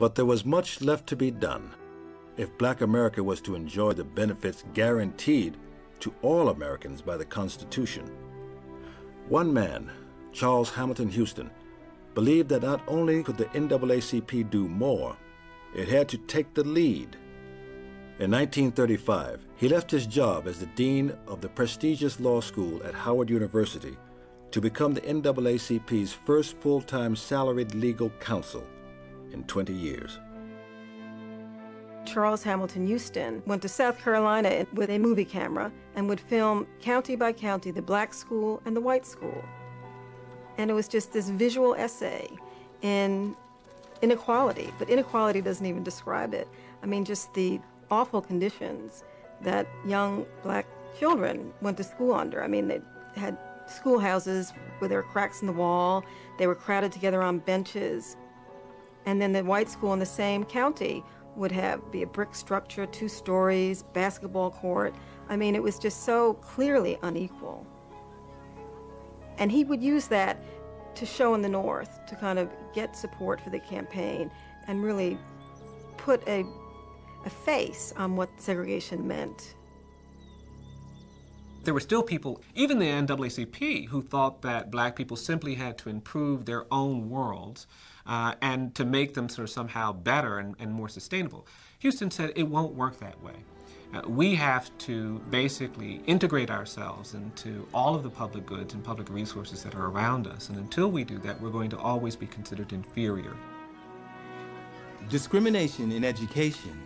But there was much left to be done if black America was to enjoy the benefits guaranteed to all Americans by the Constitution. One man, Charles Hamilton Houston, believed that not only could the NAACP do more, it had to take the lead. In 1935, he left his job as the dean of the prestigious law school at Howard University to become the NAACP's first full-time salaried legal counsel in 20 years. Charles Hamilton Houston went to South Carolina with a movie camera and would film county by county the black school and the white school. And it was just this visual essay in inequality, but inequality doesn't even describe it. I mean, just the awful conditions that young black children went to school under. I mean, they had schoolhouses where there were cracks in the wall, they were crowded together on benches. And then the white school in the same county would have be a brick structure, two stories, basketball court. I mean, it was just so clearly unequal. And he would use that to show in the North to kind of get support for the campaign and really put a, a face on what segregation meant. There were still people, even the NAACP, who thought that black people simply had to improve their own worlds uh, and to make them sort of somehow better and, and more sustainable. Houston said it won't work that way. Uh, we have to basically integrate ourselves into all of the public goods and public resources that are around us. And until we do that, we're going to always be considered inferior. Discrimination in education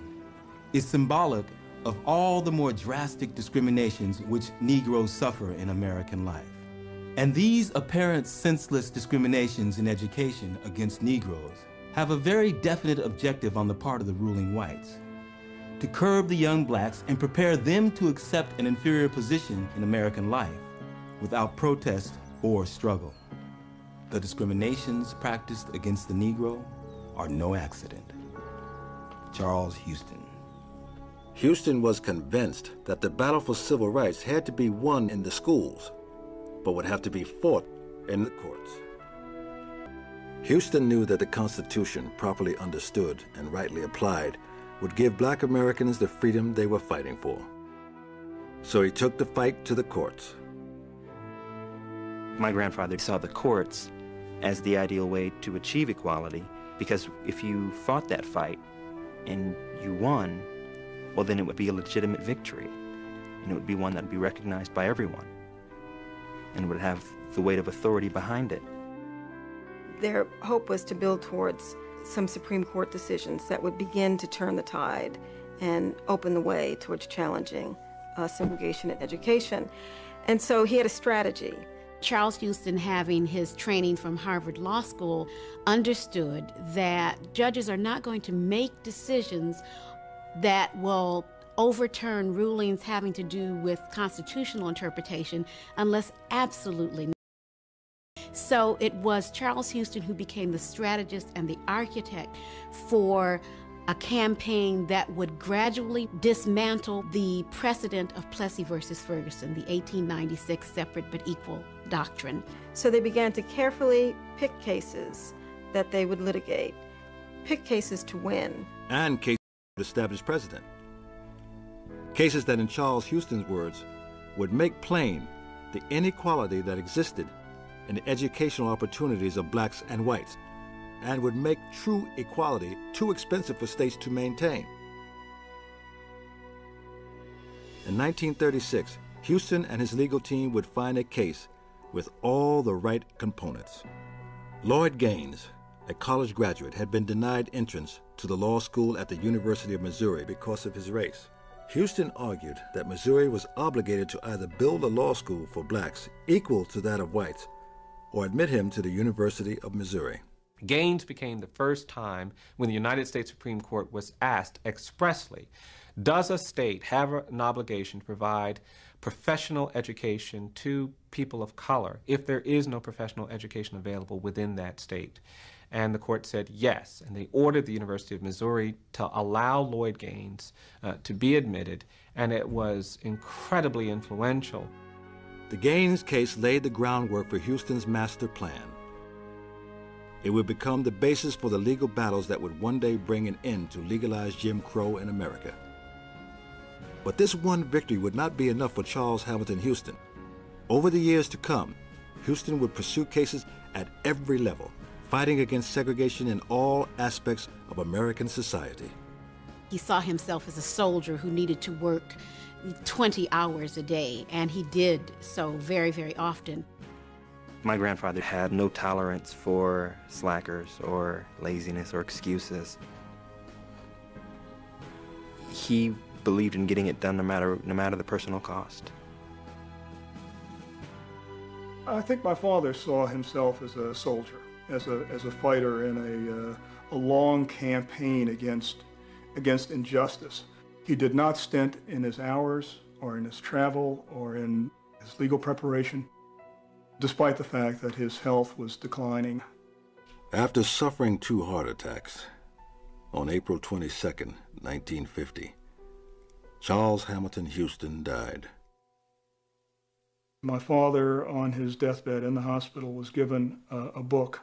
is symbolic of all the more drastic discriminations which Negroes suffer in American life. And these apparent senseless discriminations in education against Negroes have a very definite objective on the part of the ruling whites to curb the young blacks and prepare them to accept an inferior position in American life without protest or struggle. The discriminations practiced against the Negro are no accident. Charles Houston. Houston was convinced that the battle for civil rights had to be won in the schools but would have to be fought in the courts. Houston knew that the Constitution, properly understood and rightly applied, would give black Americans the freedom they were fighting for. So he took the fight to the courts. My grandfather saw the courts as the ideal way to achieve equality because if you fought that fight and you won, well, then it would be a legitimate victory and it would be one that would be recognized by everyone and would have the weight of authority behind it. Their hope was to build towards some Supreme Court decisions that would begin to turn the tide and open the way towards challenging uh, segregation in education. And so he had a strategy. Charles Houston, having his training from Harvard Law School, understood that judges are not going to make decisions that will overturn rulings having to do with constitutional interpretation unless absolutely so it was Charles Houston who became the strategist and the architect for a campaign that would gradually dismantle the precedent of Plessy versus Ferguson, the 1896 separate but equal doctrine. So they began to carefully pick cases that they would litigate, pick cases to win. And cases to establish precedent. Cases that, in Charles Houston's words, would make plain the inequality that existed in the educational opportunities of blacks and whites, and would make true equality too expensive for states to maintain. In 1936, Houston and his legal team would find a case with all the right components. Lloyd Gaines, a college graduate, had been denied entrance to the law school at the University of Missouri because of his race. Houston argued that Missouri was obligated to either build a law school for blacks equal to that of whites or admit him to the University of Missouri. Gaines became the first time when the United States Supreme Court was asked expressly, does a state have an obligation to provide professional education to people of color if there is no professional education available within that state? And the court said yes, and they ordered the University of Missouri to allow Lloyd Gaines uh, to be admitted, and it was incredibly influential. The Gaines case laid the groundwork for Houston's master plan. It would become the basis for the legal battles that would one day bring an end to legalized Jim Crow in America. But this one victory would not be enough for Charles Hamilton Houston. Over the years to come, Houston would pursue cases at every level, fighting against segregation in all aspects of American society. He saw himself as a soldier who needed to work 20 hours a day, and he did so very, very often. My grandfather had no tolerance for slackers or laziness or excuses. He believed in getting it done no matter, no matter the personal cost. I think my father saw himself as a soldier, as a, as a fighter in a, uh, a long campaign against, against injustice. He did not stint in his hours or in his travel or in his legal preparation, despite the fact that his health was declining. After suffering two heart attacks on April 22, 1950, Charles Hamilton Houston died. My father, on his deathbed in the hospital, was given uh, a book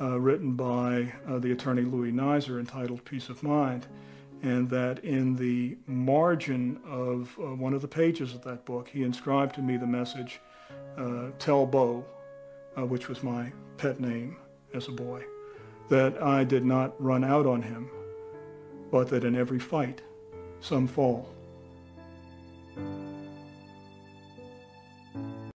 uh, written by uh, the attorney Louis Nizer entitled Peace of Mind, and that in the margin of uh, one of the pages of that book, he inscribed to me the message, uh, Tell Bo, uh, which was my pet name as a boy, that I did not run out on him, but that in every fight, some fall.